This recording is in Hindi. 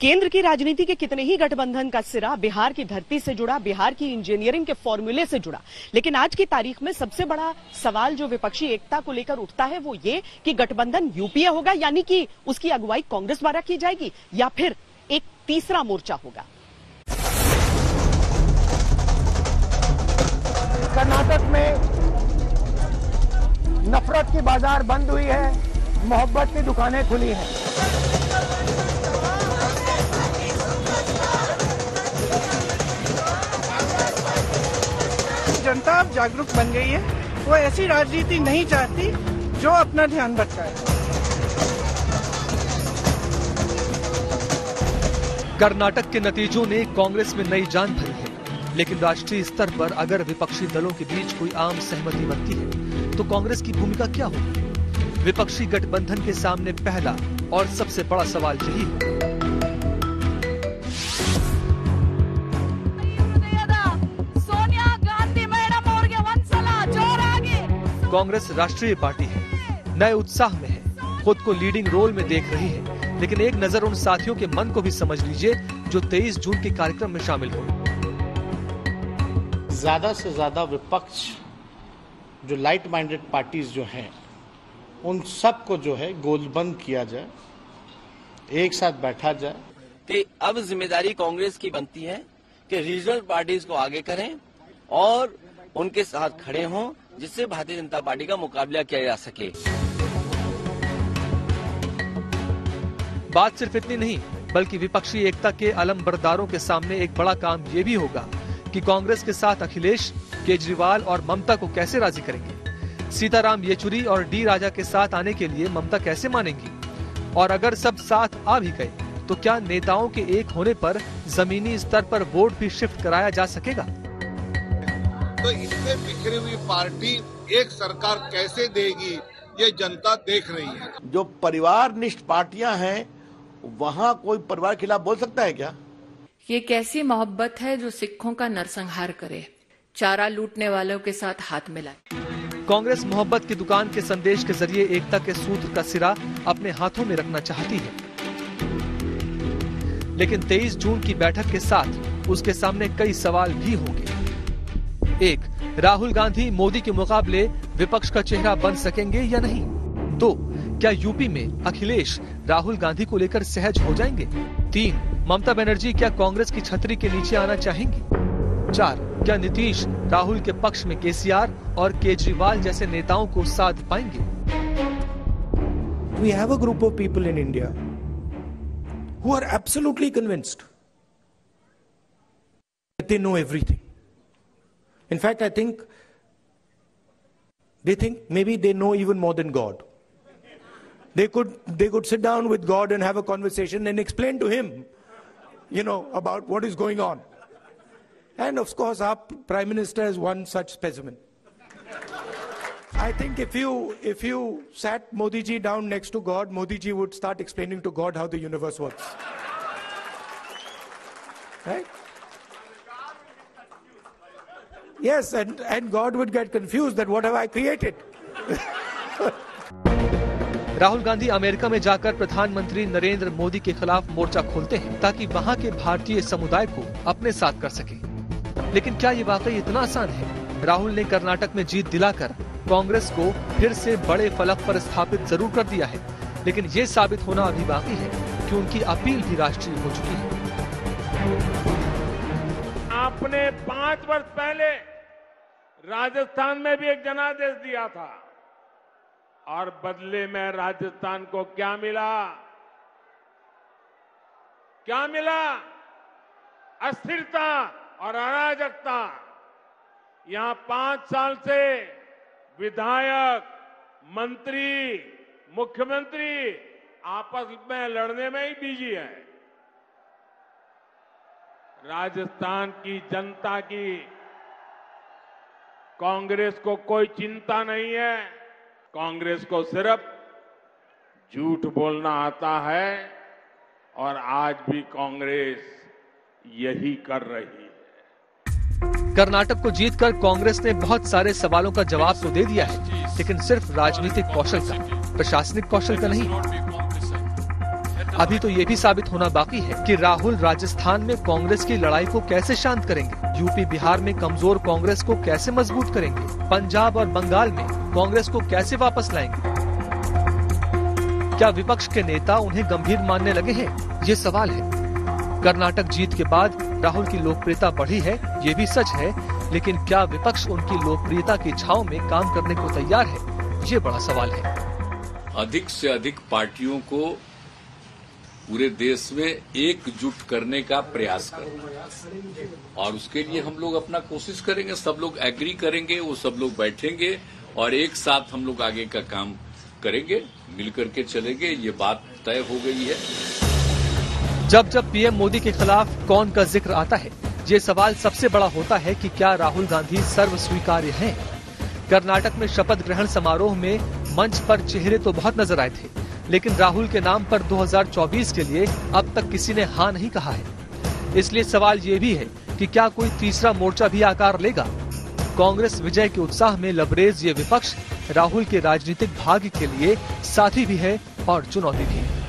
केंद्र की राजनीति के कितने ही गठबंधन का सिरा बिहार की धरती से जुड़ा, बिहार की इंजीनियरिंग के फॉर्मूले से जुड़ा। लेकिन आज की तारीख में सबसे बड़ा सवाल जो विपक्षी एकता को लेकर उठता है वो ये कि गठबंधन यूपीए होगा, यानी कि उसकी अगुवाई कांग्रेस द्वारा की जाएगी, या फिर एक तीसरा मोर्चा होगा। कर्नाटक में नफरत की बाज़ार बंद हुई है, मोहब्बत की दुकानें खुली हैं। जनता अब जागरूक बन गई है। वो ऐसी राजनीति नहीं चाहती जो अपना ध्यान भटकाए। कर्नाटक के नतीजों ने कांग्रेस में नई जान भरी है। लेकिन राष्ट्रीय स्तर पर अगर विपक्षी दलों के बीच कोई आम सहमति बनती है तो कांग्रेस की भूमिका क्या होगी? विपक्षी गठबंधन के सामने पहला और सबसे बड़ा सवाल यही है कांग्रेस राष्ट्रीय पार्टी है। नए उत्साह में है। खुद को लीडिंग रोल में देख रही है। लेकिन एक नज़र उन साथियों के मन को भी समझ लीजिए जो 23 जून के कार्यक्रम में शामिल हुए। ज़्यादा से ज़्यादा विपक्ष जो लाइट माइंडेड पार्टीज़ जो हैं उन सबको जो है गोलबंद किया जाए एक साथ बैठा जाए। कि अब ज़िम्मेदारी कांग्रेस की बनती है कि रीजनल पार्टीज़ को आगे करें और उनके साथ खड़े हों जिससे भारतीय जनता पार्टी का मुकाबला किया जा सके। बात सिर्फ़ इतनी नहीं, बल्कि विपक्षी एकता के अलमबरदारों के सामने एक बड़ा काम ये भी होगा कि कांग्रेस के साथ अखिलेश, केजरीवाल और ममता को कैसे राज़ी करेंगे? सीताराम येचुरी और डी राजा के साथ आने के लिए ममता कैसे मानेंगी? और अगर सब साथ आ भी गए तो क्या नेताओं के एक होने पर जमीनी स्तर पर वोट भी शिफ्ट कराया जा सकेगा? तो इससे बिखरी हुई पार्टी एक सरकार कैसे देगी ये जनता देख रही है। जो परिवार निष्ठ पार्टियाँ हैं वहाँ कोई परिवार के खिलाफ बोल सकता है क्या? ये एक ऐसी मोहब्बत है जो सिखों का नरसंहार करे चारा लूटने वालों के साथ हाथ मिलाए। कांग्रेस मोहब्बत की दुकान के संदेश के ज़रिए एकता के सूत्र का सिरा अपने हाथों में रखना चाहती है। लेकिन 23 जून की बैठक के साथ उसके सामने कई सवाल भी होंगे। एक, राहुल गांधी मोदी के मुकाबले विपक्ष का चेहरा बन सकेंगे या नहीं? दो, क्या यूपी में अखिलेश राहुल गांधी को लेकर सहज हो जाएँगे? तीन, ममता बनर्जी क्या कांग्रेस की छतरी के नीचे आना चाहेंगी? चार, क्या नीतीश राहुल के पक्ष में केसीआर और केजरीवाल जैसे नेताओं को साध पाएँगे? We have a group of people in India who are absolutely that they know everything. In fact, I think they think maybe they know even more than God. They could they could sit down with God and have a conversation and explain to him, you know, about what is going on. And of course, our prime minister is one such specimen. I think if you if you sat Modi ji down next to God, Modi ji would start explaining to God how the universe works. Right? Yes, and, and God would get confused that what have I created? Rahul Gandhi America में जाकर प्रधानमंत्री नरेंद्र मोदी के खिलाफ मोर्चा खोलते हैं ताकि वहाँ के भारतीय समुदाय को अपने साथ कर सके। लेकिन क्या ये वाकई इतना आसान है? राहुल ने कर्नाटक में जीत दिलाकर कांग्रेस को फिर से बड़े फलक पर स्थापित ज़रूर कर दिया है। लेकिन ये साबित होना अभी बाकी है कि उनकी अपील भी राष्ट्रीय हो चुकी है। आपने पाँच वर्ष पहले राजस्थान में भी एक जनादेश दिया था। और बदले में राजस्थान को क्या मिला? क्या मिला? अस्थिरता और अराजकता। यहाँ पाँच साल से विधायक, मंत्री, मुख्यमंत्री आपस में लड़ने में ही बिज़ी है। राजस्थान की जनता की कांग्रेस को कोई चिंता नहीं है। कांग्रेस को सिर्फ़ झूठ बोलना आता है और आज भी कांग्रेस यही कर रही है। कर्नाटक को जीतकर कांग्रेस ने बहुत सारे सवालों का जवाब तो दे दिया है, लेकिन सिर्फ़ राजनीतिक कौशल का, प्रशासनिक कौशल का नहीं। अभी तो ये भी साबित होना बाकी है कि राहुल राजस्थान में कांग्रेस की लड़ाई को कैसे शांत करेंगे? यूपी, बिहार में कमज़ोर कांग्रेस को कैसे मज़बूत करेंगे? पंजाब और बंगाल में कांग्रेस को कैसे वापस लाएँगे? क्या विपक्ष के नेता उन्हें गंभीर मानने लगे हैं? ये सवाल है। कर्नाटक जीत के बाद राहुल की लोकप्रियता बढ़ी है, ये भी सच है, लेकिन क्या विपक्ष उनकी लोकप्रियता की छाव में काम करने को तैयार है? ये बड़ा सवाल है। अधिक से अधिक पार्टियों को पूरे देश में एकजुट करने का प्रयास करना और उसके लिए हम लोग अपना कोशिश करेंगे, सब लोग एग्री करेंगे, वो सब लोग बैठेंगे और एक साथ हम लोग आगे का काम करेंगे, मिलकर के चलेंगे, ये बात तय हो गई है। जब जब पीएम मोदी के खिलाफ कौन का ज़िक्र आता है, ये सवाल सबसे बड़ा होता है कि क्या राहुल गांधी सर्व स्वीकार्य हैं? कर्नाटक में शपथ ग्रहण समारोह में मंच पर चेहरे तो बहुत नज़र आए थे। लेकिन राहुल के नाम पर 2024 के लिए अब तक किसी ने हाँ नहीं कहा है। इसलिए सवाल ये भी है कि क्या कोई तीसरा मोर्चा भी आकार लेगा? कांग्रेस विजय के उत्साह में लबरेज ये विपक्ष राहुल के राजनीतिक भाग्य के लिए साथी भी है और चुनौती भी